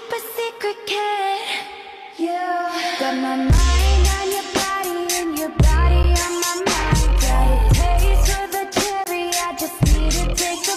super secret kid You got my mind on your body and your body on my mind. Got a taste of the cherry, I just need to take a